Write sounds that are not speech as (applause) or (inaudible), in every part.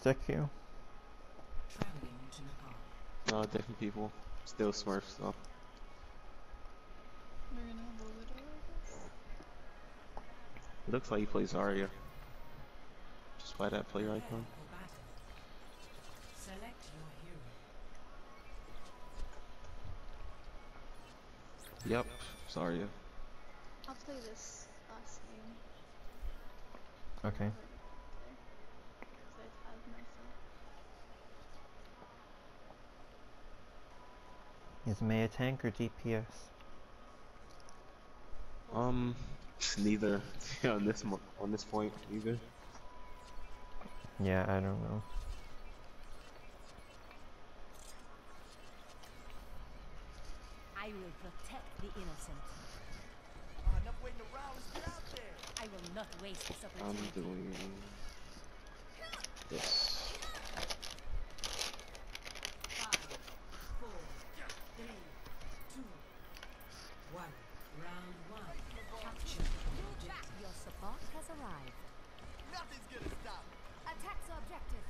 stick you. Traveling to Nepal. No, different people. Still Smurfs though. We're gonna have a widow, I guess. It looks like he plays Zarya. Just by that player icon. For. Select your hero. Yep, it's Zarya. I'll play this last game. Okay. Because I have myself. Is Mei a tank or DPS? Um, neither. Yeah, (laughs) on this mo on this point, either. Yeah, I don't know. I will protect the innocent. I will not waste this I'm doing this. Five, four, three, two, one. Round one. Capture the objective. Your support has arrived. Nothing's gonna stop. Attack the objective.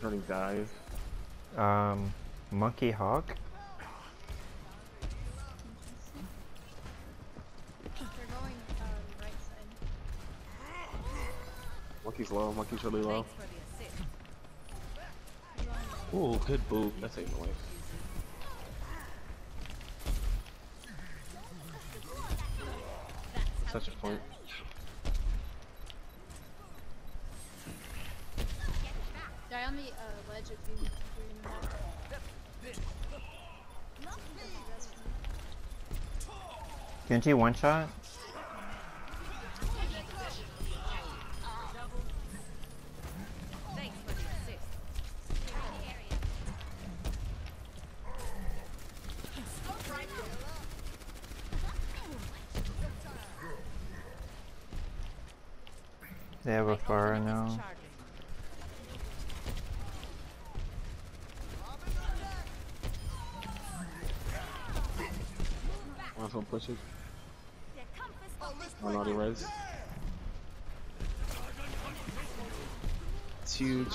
Running dive. Um, Monkey Hawk? They're going um, right side. Monkey's low. Monkey's really low. Ooh, good boo. That's eight life. Such a point. Die on the uh, ledge if you if you're in the back. That's fine. Genji one shot? They have a Pharah now. Charging. Might as well push it. On auto res. It's huge.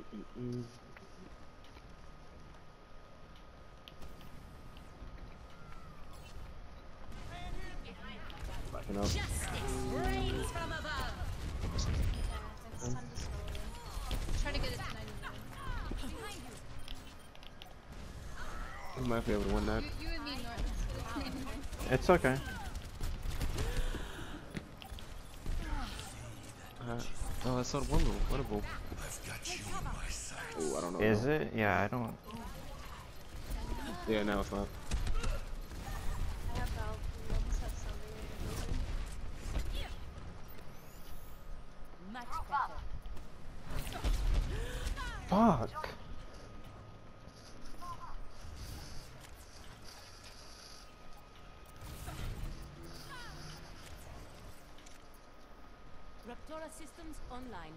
time to slow it. Try to get it to 99. We might be able to win that. You, you and me, Nort. Let's get it to 99. It's okay. Uh, oh, that's not winnable. Winnable. I don't know. Is it? Yeah, I don't. Yeah, no, it's not. I have Valve. We almost have somebody. Much better. Fuck! Raptora systems online.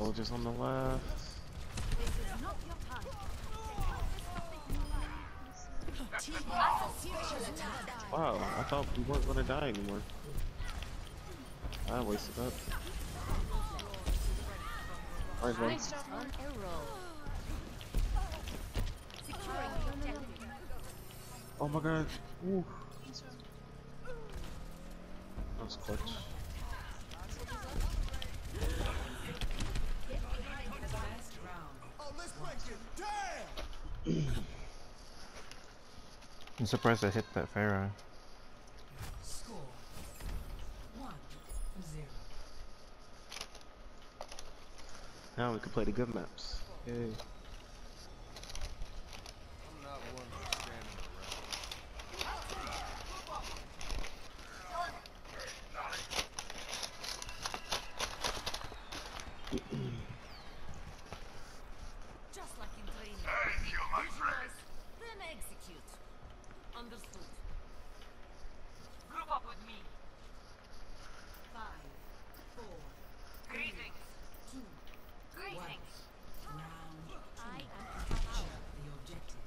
Soldiers on the left. Wow, I thought we weren't gonna die anymore. I wasted that. Alright, man. Oh my god. Ooh. That was clutch. Last round. I'm surprised I hit that Pharah. Score. One. Now we can play the good maps. Yay. I'm not one for standing around. Just like in training. Visualize, then execute. Understood. Group up with me. Five. Four. Greetings. Two. Greetings. Round. I am Capture the objective.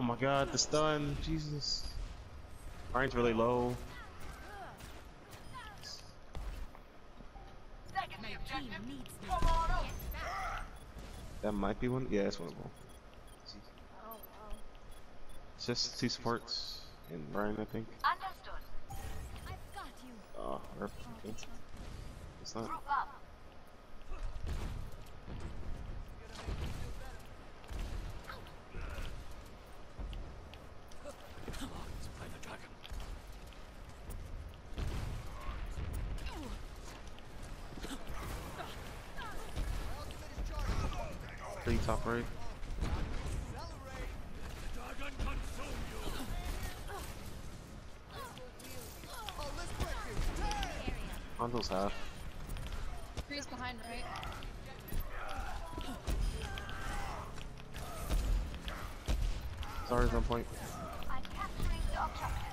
Oh my god, the stun. Jesus. Ryan's really low. Second the team objective. needs me. Come on up. That might be one. Yeah, that's winnable. Oh, wow. It's just two supports and Ryan, I think. Understood. I've got you. Oh, fine. it's not. Group up. Three top right. Hanzo's half. Three's behind, right? Zarya's on point. I'm capturing the objective.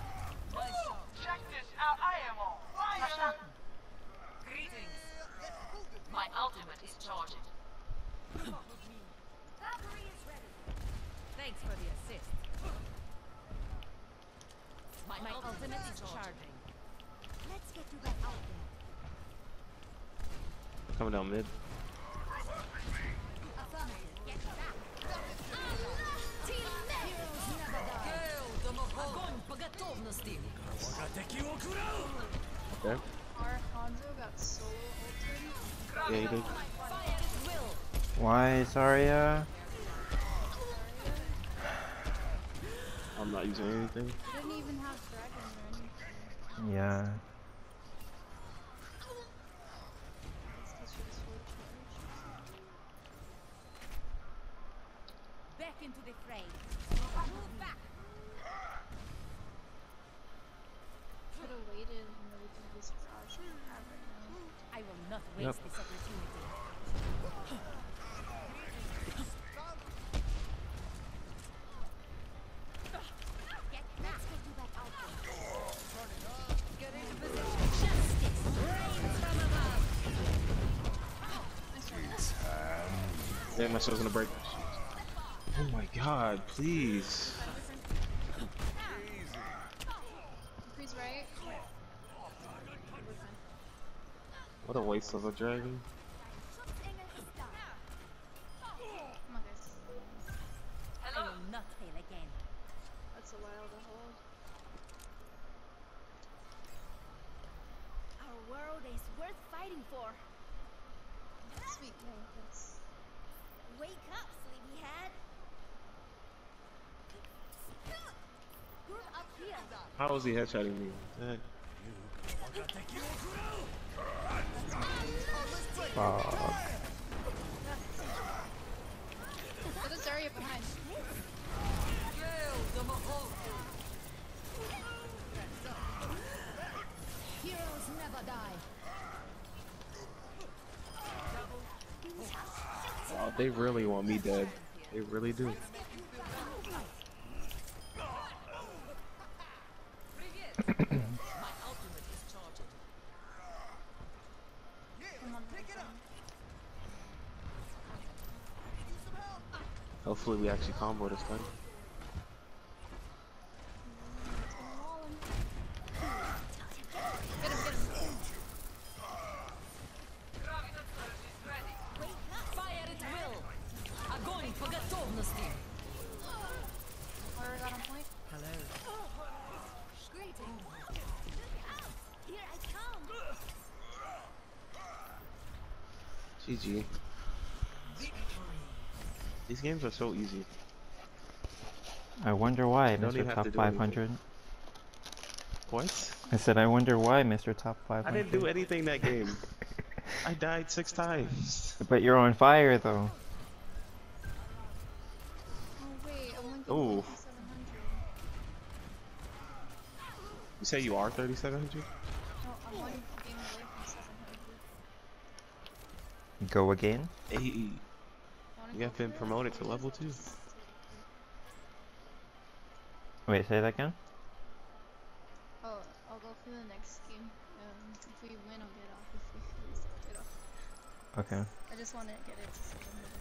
Check this out. I am on fire. Greetings. My ultimate is charging. Thanks for the assist. My, My ultimate, ultimate is charging. Let's get you back out there. Coming down mid. There. Got solo ulted. Yeah, he did. Why is Zarya? I'm not using anything. He didn't even have dragon or anything. Yeah. It's 'cause she was full charge. Back into the fray. Move back. Could've waited and really did this garage we have right now. I will not Yep. waste this opportunity. One. Yeah, my show's gonna break. Oh my god, please. Freeze right. What a waste of a dragon. Come on, guys. I will not fail again. That's a while to hold. Our world is worth fighting for. Sweet, no, that's Wake up, sleepyhead. Group up here. How is he headshotting me? Fuck. Get this area behind. Heroes never die. They really want me dead. They really do. Hopefully we actually combo this time. GG. These games are so easy. I wonder why, don't Mr. Top to do anything. 500. What? I said, I wonder why, Mr. Top 500. I 500. didn't do anything that game. (laughs) I died six times. But you're on fire, though. Oh wait, I'm linking Ooh. 700. You say you are 3700? No, I'm one game away from 700. Go again? Hey, you have been promoted to level 2. Wait, say that again? Oh, I'll go for the next game. Um, if we win, I'll get off. If we lose, I'll get off. Okay. I just want to get it to 700.